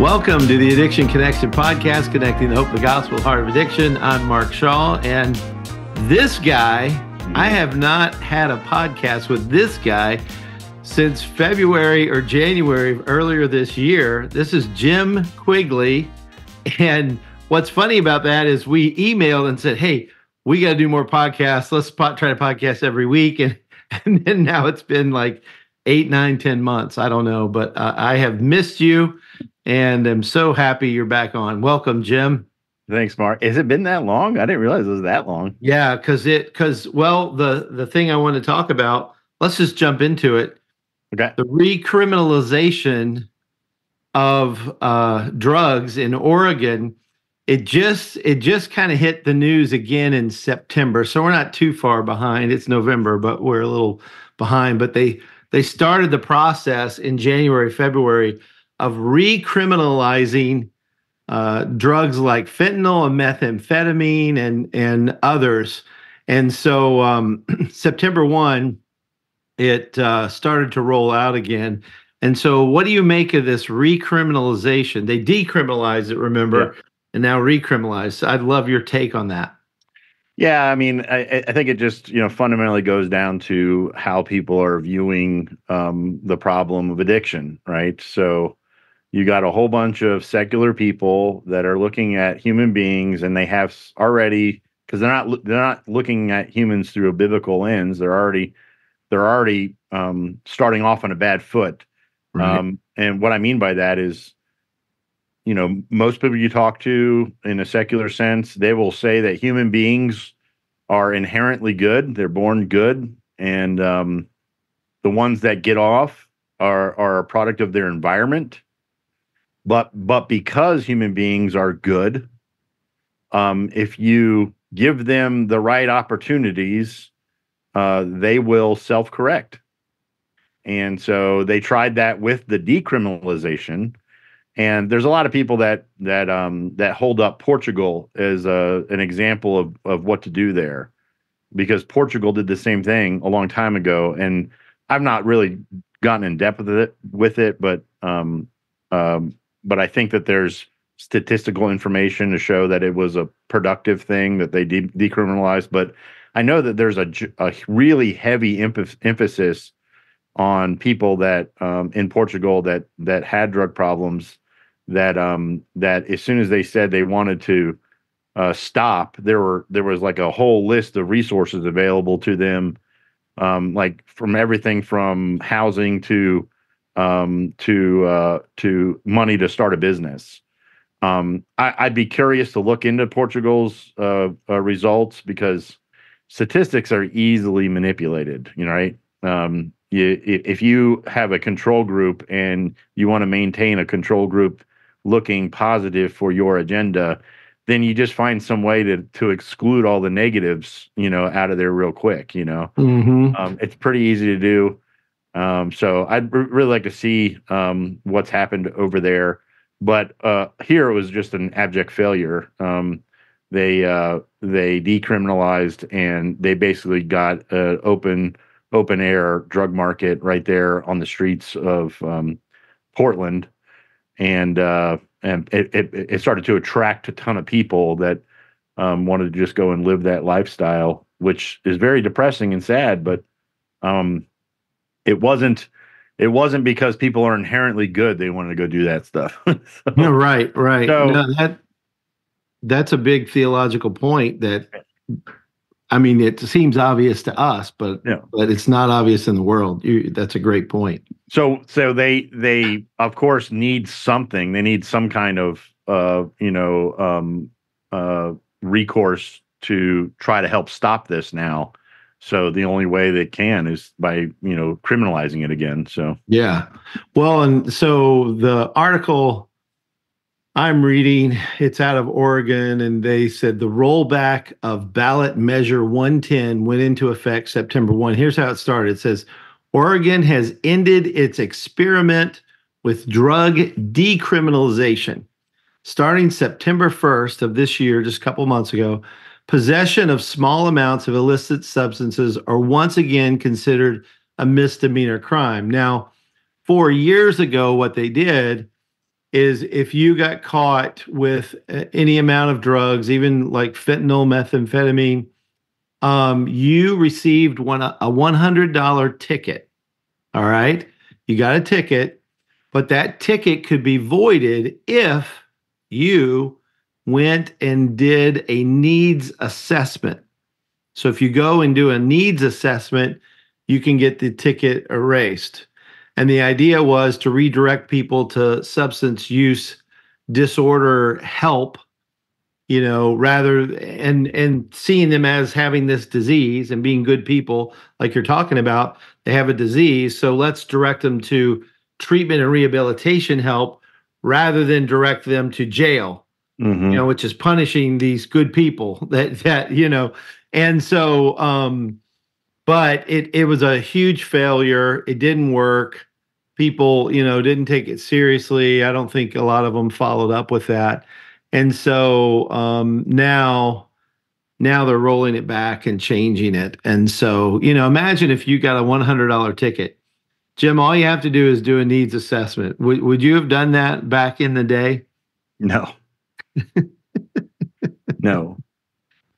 Welcome to the Addiction Connection podcast, connecting the hope of the gospel, heart of addiction. I'm Mark Shaw, and this guy, I have not had a podcast with this guy since February or January earlier this year. This is Jim Quigley. And what's funny about that is we emailed and said, Hey, we got to do more podcasts. Let's try to podcast every week. And, and then now it's been like eight, nine, ten months. I don't know, but uh, I have missed you and I'm so happy you're back on. Welcome, Jim. Thanks, Mark. Has it been that long? I didn't realize it was that long. Yeah, because it because well, the the thing I want to talk about. Let's just jump into it. Okay. The recriminalization of uh, drugs in Oregon. It just it just kind of hit the news again in September, so we're not too far behind. It's November, but we're a little behind. But they they started the process in January, February of recriminalizing uh, drugs like fentanyl and methamphetamine and and others. And so um, September one, it uh, started to roll out again. And so, what do you make of this recriminalization? They decriminalized it, remember, yeah. and now recriminalized. I'd love your take on that. Yeah, I mean, I, I, think it just you know fundamentally goes down to how people are viewing um, the problem of addiction, right? So, you got a whole bunch of secular people that are looking at human beings and they have already because they're not they're not looking at humans through a biblical lens. They're already they're already um, starting off on a bad foot. Right. um, and what i mean by that is you know most people you talk to in a secular sense they will say that human beings are inherently good. They're born good. And um, the ones that get off are are a product of their environment but but because human beings are good um, if you give them the right opportunities uh, they will self-correct. And so they tried that with the decriminalization. And there's a lot of people that that um, that hold up Portugal as a, an example of of what to do there. Because Portugal did the same thing a long time ago and I've not really gotten in depth with it with it but um, um, but I think that there's statistical information to show that it was a productive thing that they de- decriminalized. But I know that there's a, a really heavy emph- emphasis on people that um, in Portugal that that had drug problems that um, that as soon as they said they wanted to uh, stop, there were there was like a whole list of resources available to them, um, like from everything from housing to um, to uh, to money to start a business. Um, I, would be curious to look into Portugal's uh, uh, results because statistics are easily manipulated. You know, right? Um, you, if you have a control group and you want to maintain a control group looking positive for your agenda, then you just find some way to to exclude all the negatives, you know, out of there real quick. You know, mm-hmm. um, it's pretty easy to do. Um, so I'd r- really like to see um, what's happened over there. But uh, here it was just an abject failure. Um, they uh, they decriminalized and they basically got an open open air drug market right there on the streets of um, Portland, and uh, and it, it, it started to attract a ton of people that um, wanted to just go and live that lifestyle, which is very depressing and sad. But um, it wasn't it wasn't because people are inherently good they wanted to go do that stuff. So, no, right right. So, no, that that's a big theological point that i mean it seems obvious to us but yeah. but it's not obvious in the world. You, that's a great point. So so they they of course need something. They need some kind of uh you know um uh recourse to try to help stop this now so the only way they can is by you know criminalizing it again. So yeah, well, and so the article I'm reading, it's out of Oregon, and they said the rollback of ballot measure 110 went into effect September 1. Here's how it started. It says Oregon has ended its experiment with drug decriminalization. Starting September 1st of this year, just a couple months ago, possession of small amounts of illicit substances are once again considered a misdemeanor crime. Now, four years ago, what they did is if you got caught with uh, any amount of drugs, even like fentanyl, methamphetamine, um, you received one a $100 ticket. All right. You got a ticket, but that ticket could be voided if you went and did a needs assessment. So if you go and do a needs assessment, you can get the ticket erased. And the idea was to redirect people to substance use disorder help, you know, rather and and seeing them as having this disease and being good people, like you're talking about, they have a disease. So let's direct them to treatment and rehabilitation help rather than direct them to jail. Mm-hmm. You know, which is punishing these good people that that, you know, and so um but it it was a huge failure. It didn't work. People, you know, didn't take it seriously. I don't think a lot of them followed up with that. And so um, now now they're rolling it back and changing it. And so, you know, imagine if you got a $100 ticket. Jim, all you have to do is do a needs assessment. Would would you have done that back in the day? No. No.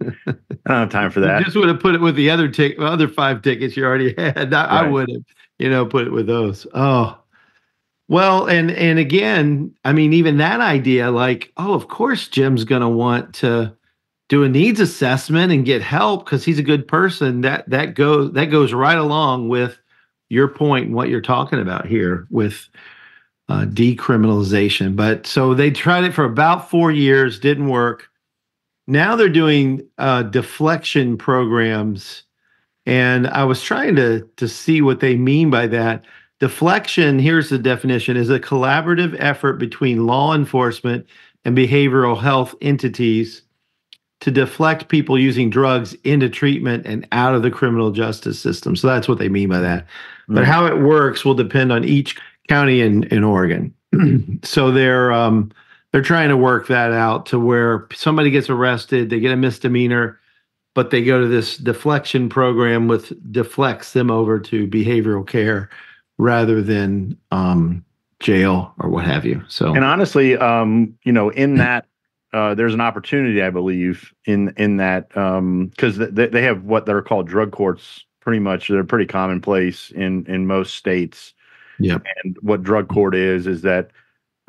I don't have time for that. You just would have put it with the other tick, other five tickets you already had. I, right. I would have, you know, put it with those. Oh, well, and and again, I mean, even that idea, like, oh, of course, Jim's going to want to do a needs assessment and get help because he's a good person. That that goes that goes right along with your point and what you're talking about here with uh, decriminalization. But so they tried it for about four years, didn't work. Now they're doing uh, deflection programs. And i was trying to to see what they mean by that. Deflection here's the definition is a collaborative effort between law enforcement and behavioral health entities to deflect people using drugs into treatment and out of the criminal justice system. So that's what they mean by that. But how it works will depend on each county in in oregon so they're um, they're trying to work that out to where somebody gets arrested, they get a misdemeanor, but they go to this deflection program with deflects them over to behavioral care rather than um, jail or what have you. So, and honestly, um, you know, in that uh, there's an opportunity, I believe, in in that because um, they, they have what they're called drug courts. Pretty much, they're pretty commonplace in in most states. Yeah. And what drug court is is that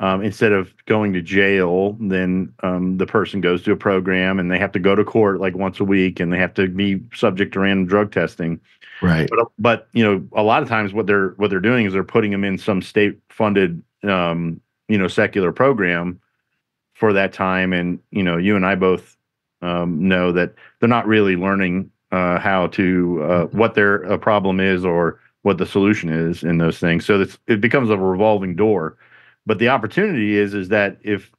um, instead of going to jail, then um, the person goes to a program and they have to go to court like once a week and they have to be subject to random drug testing. Right. But, but you know, a lot of times what they're what they're doing is they're putting them in some state funded um, you know secular program for that time. And you know, you and I both um, know that they're not really learning uh, how to uh, what their uh, problem is or what the solution is in those things. So it's, it becomes a revolving door but the opportunity is is that if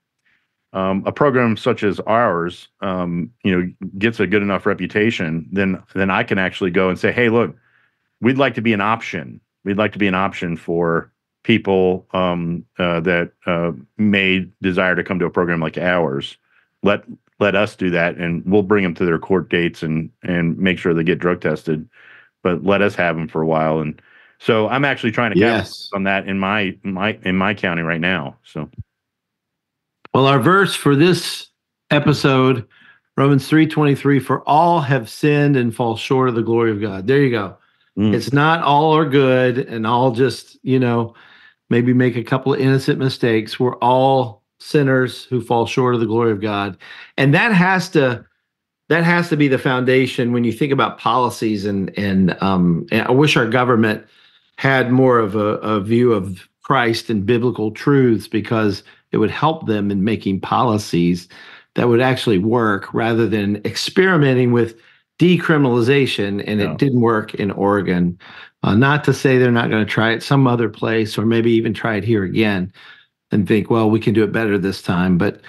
um, a program such as ours, um, you know, gets a good enough reputation, then then I can actually go and say, hey, look, we'd like to be an option. We'd like to be an option for people um, uh, that uh, may desire to come to a program like ours. Let let us do that, and we'll bring them to their court dates and and make sure they get drug tested. But let us have them for a while and so I'm actually trying to yes. on that in my my in my county right now. So well, our verse for this episode, Romans 3:23, for all have sinned and fall short of the glory of God. There you go. Mm. It's not all are good and all just, you know, maybe make a couple of innocent mistakes. We're all sinners who fall short of the glory of God. And that has to that has to be the foundation when you think about policies and and um and I wish our government had more of a, a view of Christ and biblical truths because it would help them in making policies that would actually work rather than experimenting with decriminalization and no. it didn't work in Oregon. Uh, not to say they're not going to try it some other place or maybe even try it here again and think, well, we can do it better this time. But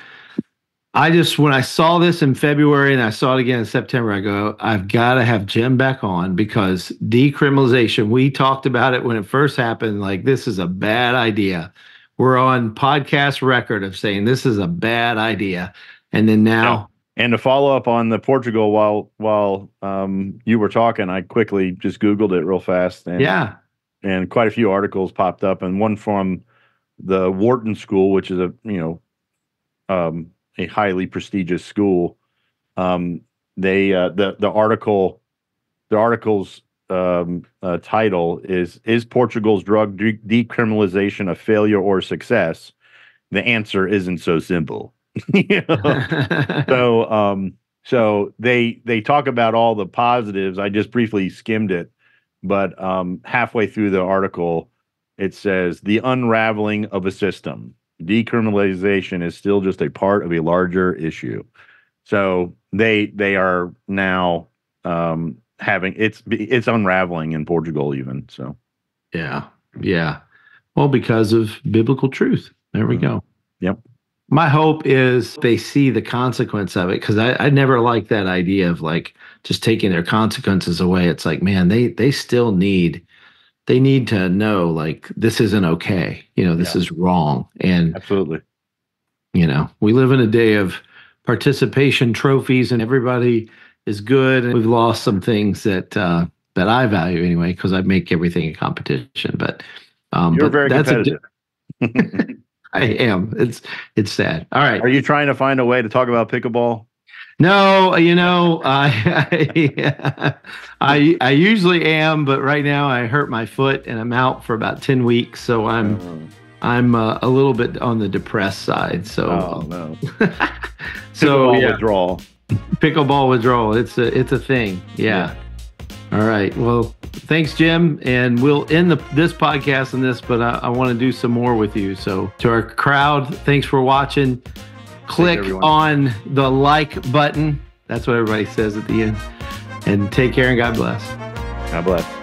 I just when I saw this in February and I saw it again in September, I go, I've got to have Jim back on because decriminalization. We talked about it when it first happened. Like this is a bad idea. We're on podcast record of saying this is a bad idea, and then now. Yeah. And to follow up on the Portugal, while while um, you were talking, I quickly just Googled it real fast. And, yeah. And quite a few articles popped up, and one from the Wharton School, which is a you know um, a highly prestigious school, um, they uh, the the article the article's um, uh, title is is Portugal's drug de- decriminalization a failure or success? The answer isn't so simple. so um so they they talk about all the positives. I just briefly skimmed it, but um halfway through the article it says the unraveling of a system. Decriminalization is still just a part of a larger issue. So they they are now um having it's it's unraveling in Portugal even. So yeah. Yeah. Well, because of biblical truth. There we go. Yep. My hope is they see the consequence of it because I, I never like that idea of like just taking their consequences away. It's like, man, they they still need they need to know like this isn't okay. You know, this Yeah. is wrong. And absolutely. you know, we live in a day of participation trophies and everybody is good. And we've lost some things that uh that I value anyway, because I make everything a competition. But um You're but very that's a, competitive. I am. It's it's sad. All right. Are you trying to find a way to talk about pickleball? No, you know, I, I I usually am, but right now I hurt my foot and I'm out for about ten weeks, so I'm I'm uh, a little bit on the depressed side. So oh no. so Pickleball yeah, withdrawal. pickleball withdrawal. It's a it's a thing. Yeah. All right. Well, thanks, Jim, and we'll end the, this podcast on this, but I, I want to do some more with you. So to our crowd, thanks for watching. Click everyone. on the like button. That's what everybody says at the end. And take care and God bless. God bless.